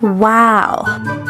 Wow!